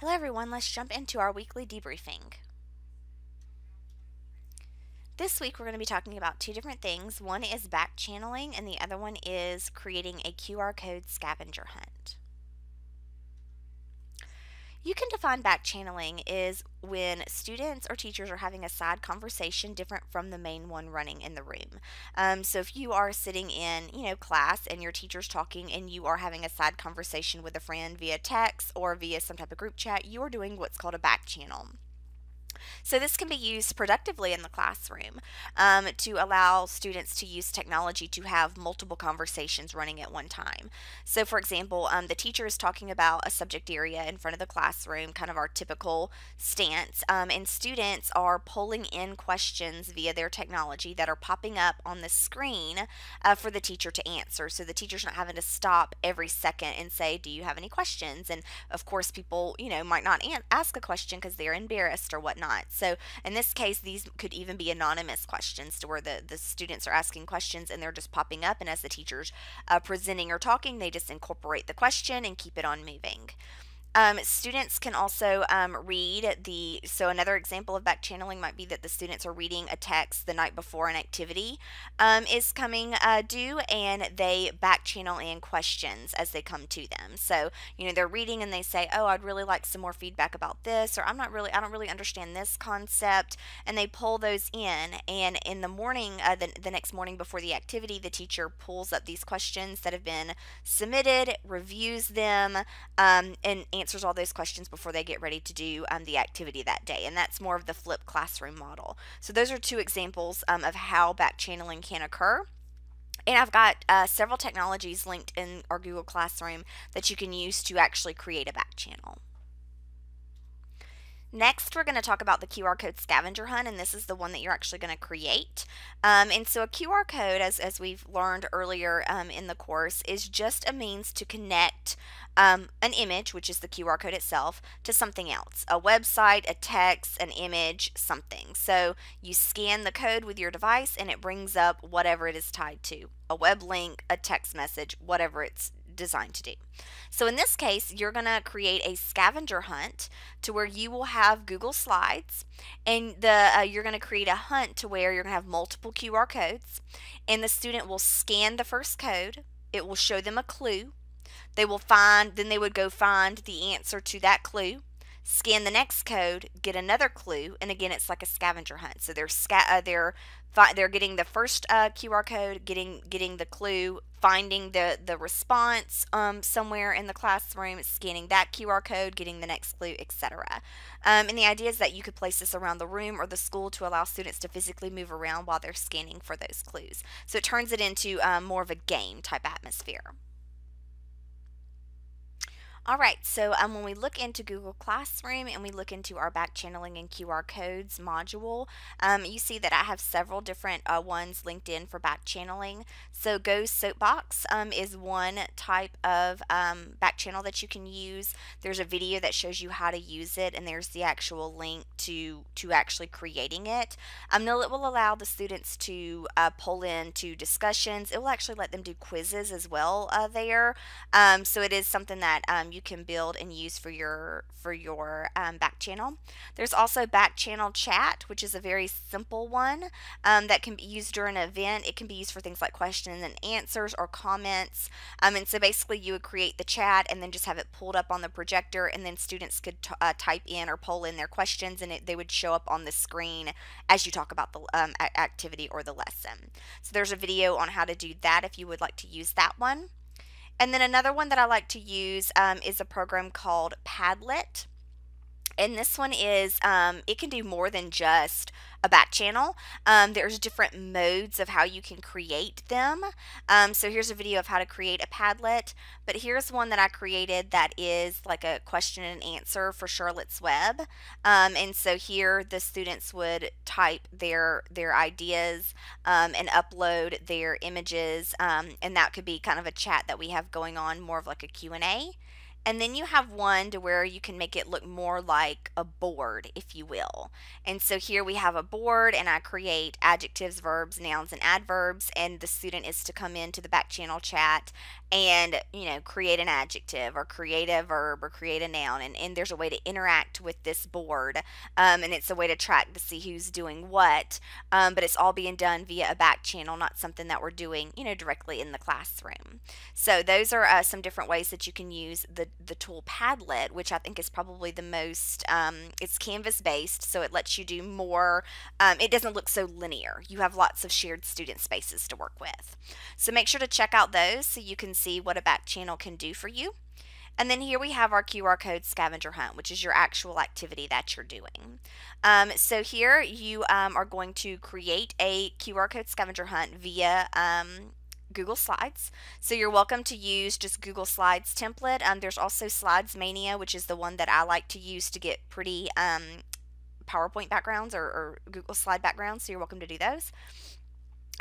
Hello everyone, let's jump into our weekly debriefing. This week we're going to be talking about two different things. One is back channeling and the other one is creating a QR code scavenger hunt. You can define back channeling is when students or teachers are having a side conversation different from the main one running in the room. Um, so if you are sitting in, you know, class and your teacher's talking and you are having a side conversation with a friend via text or via some type of group chat, you are doing what's called a back channel. So this can be used productively in the classroom um, to allow students to use technology to have multiple conversations running at one time. So for example, um, the teacher is talking about a subject area in front of the classroom, kind of our typical stance, um, and students are pulling in questions via their technology that are popping up on the screen uh, for the teacher to answer. So the teacher's not having to stop every second and say, do you have any questions? And of course, people, you know, might not ask a question because they're embarrassed or whatnot not. So in this case, these could even be anonymous questions to where the, the students are asking questions and they're just popping up. And as the teacher's uh, presenting or talking, they just incorporate the question and keep it on moving. Um, students can also um, read the, so another example of back channeling might be that the students are reading a text the night before an activity um, is coming uh, due and they back channel in questions as they come to them. So, you know, they're reading and they say, oh, I'd really like some more feedback about this, or I'm not really, I don't really understand this concept. And they pull those in. And in the morning, uh, the, the next morning before the activity, the teacher pulls up these questions that have been submitted, reviews them, um, and answers all those questions before they get ready to do um, the activity that day. And that's more of the flipped classroom model. So those are two examples um, of how back channeling can occur. And I've got uh, several technologies linked in our Google Classroom that you can use to actually create a back channel. Next, we're going to talk about the QR code scavenger hunt, and this is the one that you're actually going to create. Um, and so a QR code, as, as we've learned earlier um, in the course, is just a means to connect um, an image, which is the QR code itself, to something else. A website, a text, an image, something. So you scan the code with your device and it brings up whatever it is tied to. A web link, a text message, whatever it's designed to do. So in this case, you're going to create a scavenger hunt to where you will have Google Slides and the uh, you're going to create a hunt to where you're going to have multiple QR codes and the student will scan the first code. It will show them a clue. They will find, then they would go find the answer to that clue scan the next code, get another clue, and again, it's like a scavenger hunt. So they're sca- uh, they're they're getting the first uh, QR code, getting getting the clue, finding the the response um, somewhere in the classroom, scanning that QR code, getting the next clue, etc. Um, and the idea is that you could place this around the room or the school to allow students to physically move around while they're scanning for those clues. So it turns it into um, more of a game type atmosphere. All right, so um, when we look into Google Classroom and we look into our back channeling and QR codes module, um, you see that I have several different uh, ones linked in for back channeling. So GoSoapBox um, is one type of um, back channel that you can use. There's a video that shows you how to use it, and there's the actual link to to actually creating it. Um, it will allow the students to uh, pull into discussions. It will actually let them do quizzes as well uh, there. Um, so it is something that you can build and use for your for your um, back channel. There's also back channel chat, which is a very simple one um, that can be used during an event. It can be used for things like questions and answers or comments. Um, and so basically, you would create the chat and then just have it pulled up on the projector, and then students could uh, type in or pull in their questions, and it, they would show up on the screen as you talk about the um, activity or the lesson. So there's a video on how to do that if you would like to use that one. And then another one that I like to use um, is a program called Padlet and this one is um, it can do more than just a back channel. Um, there's different modes of how you can create them. Um, so here's a video of how to create a padlet. But here's one that I created that is like a question and answer for Charlotte's Web. Um, and so here the students would type their their ideas um, and upload their images. Um, and that could be kind of a chat that we have going on more of like a Q&A And then you have one to where you can make it look more like a board, if you will. And so here we have a board and I create adjectives, verbs, nouns, and adverbs. And the student is to come into the back channel chat and, you know, create an adjective or create a verb or create a noun. And, and there's a way to interact with this board. Um, and it's a way to track to see who's doing what. Um, but it's all being done via a back channel, not something that we're doing, you know, directly in the classroom. So those are uh, some different ways that you can use the the tool Padlet, which I think is probably the most, um, it's canvas based, so it lets you do more, um, it doesn't look so linear. You have lots of shared student spaces to work with. So make sure to check out those so you can see what a back channel can do for you. And then here we have our QR code scavenger hunt, which is your actual activity that you're doing. Um, so here you um, are going to create a QR code scavenger hunt via um, Google Slides. So you're welcome to use just Google Slides template. Um, there's also SlidesMania, which is the one that I like to use to get pretty um, PowerPoint backgrounds or, or Google Slide backgrounds. So you're welcome to do those.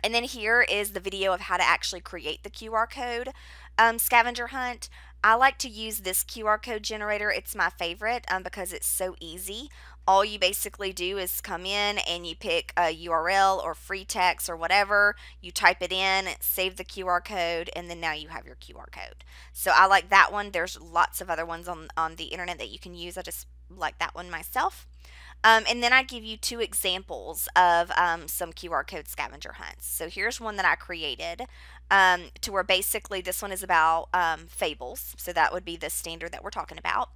And then here is the video of how to actually create the QR code um, scavenger hunt. I like to use this QR code generator. It's my favorite um, because it's so easy all you basically do is come in and you pick a URL or free text or whatever, you type it in, save the QR code, and then now you have your QR code. So I like that one. There's lots of other ones on, on the internet that you can use. I just like that one myself. Um, and then I give you two examples of um, some QR code scavenger hunts. So here's one that I created um, to where basically this one is about um, fables. So that would be the standard that we're talking about.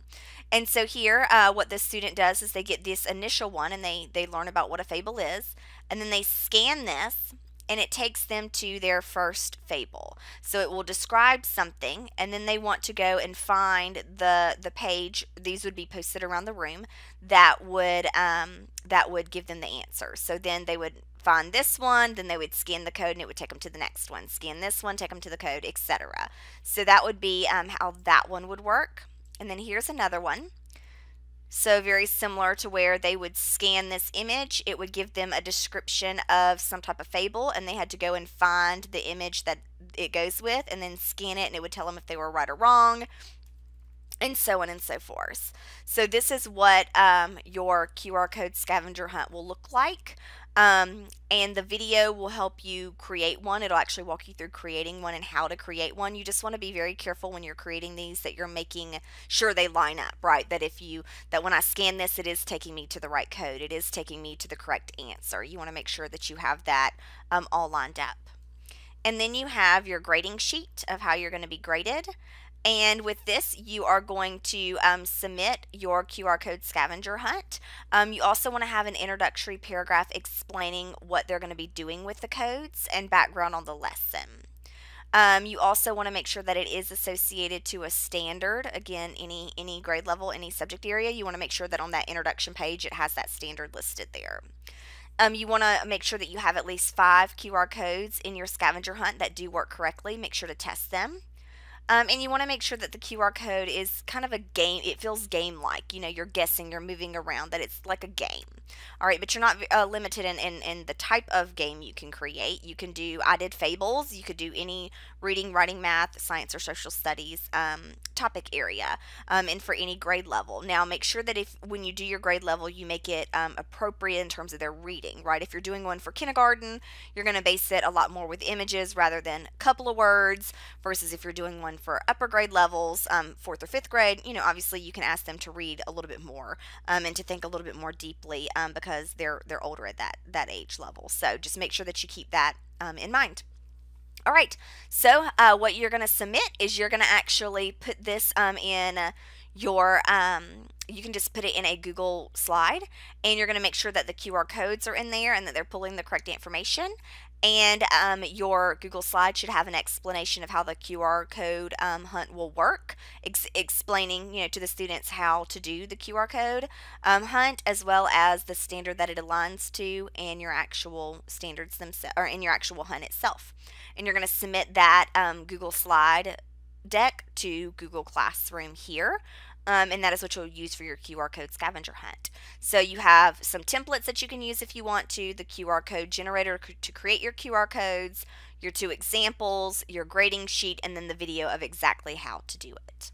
And so here, uh, what the student does is they get this initial one and they, they learn about what a fable is. And then they scan this and it takes them to their first fable. So it will describe something and then they want to go and find the the page these would be posted around the room that would um, that would give them the answer. So then they would find this one, then they would scan the code and it would take them to the next one. Scan this one, take them to the code, etc. So that would be um, how that one would work. And then here's another one. So very similar to where they would scan this image, it would give them a description of some type of fable and they had to go and find the image that it goes with and then scan it and it would tell them if they were right or wrong and so on and so forth. So this is what um, your QR code scavenger hunt will look like. Um, and the video will help you create one. It'll actually walk you through creating one and how to create one. You just want to be very careful when you're creating these that you're making sure they line up, right? That if you, that when I scan this, it is taking me to the right code. It is taking me to the correct answer. You want to make sure that you have that um, all lined up. And then you have your grading sheet of how you're going to be graded. And with this, you are going to um, submit your QR code scavenger hunt. Um, you also want to have an introductory paragraph explaining what they're going to be doing with the codes and background on the lesson. Um, you also want to make sure that it is associated to a standard. Again, any any grade level, any subject area, you want to make sure that on that introduction page it has that standard listed there. Um, you want to make sure that you have at least five QR codes in your scavenger hunt that do work correctly. Make sure to test them. Um, and you want to make sure that the QR code is kind of a game. It feels game like. You know, you're guessing, you're moving around, that it's like a game. All right, but you're not uh, limited in, in, in the type of game you can create. You can do, I did fables. You could do any reading, writing, math, science, or social studies um, topic area um, and for any grade level. Now, make sure that if when you do your grade level, you make it um, appropriate in terms of their reading, right? If you're doing one for kindergarten, you're going to base it a lot more with images rather than a couple of words versus if you're doing one for upper grade levels, um, fourth or fifth grade, you know, obviously you can ask them to read a little bit more um, and to think a little bit more deeply um, because they're they're older at that that age level. So just make sure that you keep that um, in mind. All right, so uh, what you're going to submit is you're going to actually put this um, in your um, you can just put it in a Google slide and you're going to make sure that the QR codes are in there and that they're pulling the correct information and um, your Google slide should have an explanation of how the QR code um, hunt will work, ex explaining you know to the students how to do the QR code um, hunt as well as the standard that it aligns to and your actual standards themselves or in your actual hunt itself. And you're going to submit that um, Google slide deck to Google Classroom here. Um, and that is what you'll use for your QR code scavenger hunt. So you have some templates that you can use if you want to, the QR code generator to create your QR codes, your two examples, your grading sheet, and then the video of exactly how to do it.